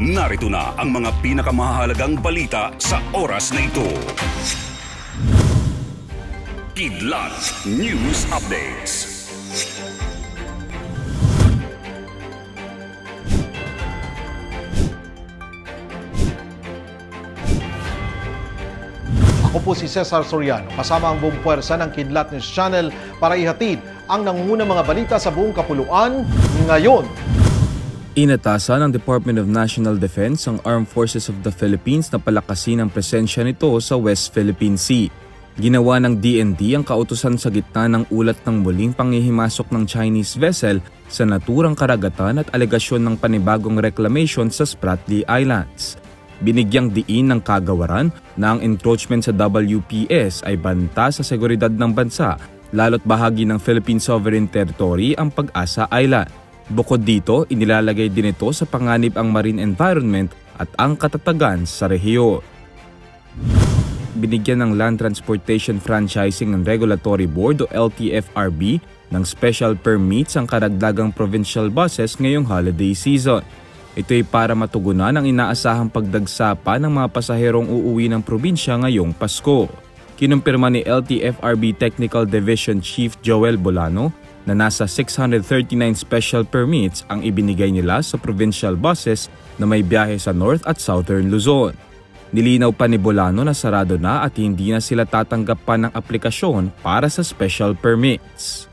Narito na ang mga pinakamahalagang balita sa oras na ito. Kidlat News Updates. Ako po si Cesar Soriano, kasama ang buong puwersa ng Kidlat News Channel para ihatid ang nangungunang mga balita sa buong kapuluan ngayon. Inatasan ng Department of National Defense ang Armed Forces of the Philippines na palakasin ang presensya nito sa West Philippine Sea. Ginawa ng DND ang kautusan sa gitna ng ulat ng muling panghihimasok ng Chinese vessel sa naturang karagatan at alegasyon ng panibagong reclamation sa Spratly Islands. Binigyang diin ng kagawaran na ang encroachment sa WPS ay banta sa seguridad ng bansa lalo't bahagi ng Philippine Sovereign Territory ang Pag-asa Island. Bukod dito, inilalagay din ito sa panganib ang marine environment at ang katatagan sa rehiyon. Binigyan ng Land Transportation Franchising and Regulatory Board o LTFRB ng special permits ang karagdagang provincial buses ngayong holiday season. Ito ay para matugunan ang inaasahang pagdagsa pa ng mga pasaherong uuwi ng probinsya ngayong Pasko. Kinumpirma ni LTFRB Technical Division Chief Joel Bolano na nasa 639 special permits ang ibinigay nila sa provincial buses na may biyahe sa North at Southern Luzon. Nilinaw pa ni Bolano na sarado na at hindi na sila tatanggap pa ng aplikasyon para sa special permits.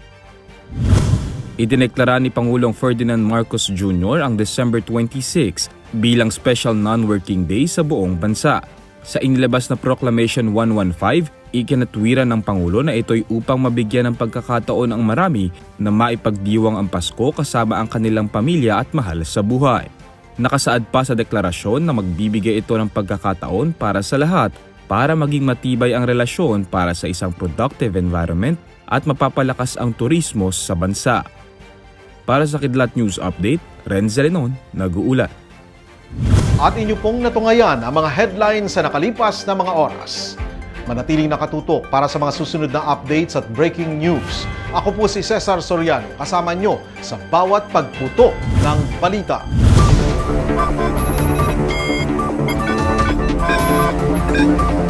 Idineklara ni Pangulong Ferdinand Marcos Jr. ang December 26 bilang special non-working day sa buong bansa. Sa inilabas na Proclamation 115, ikinatwiran ng Pangulo na ito'y upang mabigyan ng pagkakataon ang marami na maipagdiwang ang Pasko kasama ang kanilang pamilya at mahal sa buhay. Nakasaad pa sa deklarasyon na magbibigay ito ng pagkakataon para sa lahat para maging matibay ang relasyon para sa isang productive environment at mapapalakas ang turismo sa bansa. Para sa Kidlat News Update, Renz Zelenon, nag-uulat. At inyo pong natungayan ang mga headlines sa nakalipas na mga oras. Manatiling nakatutok para sa mga susunod na updates at breaking news. Ako po si Cesar Soriano, kasama nyo sa bawat pagputo ng balita. Thank you.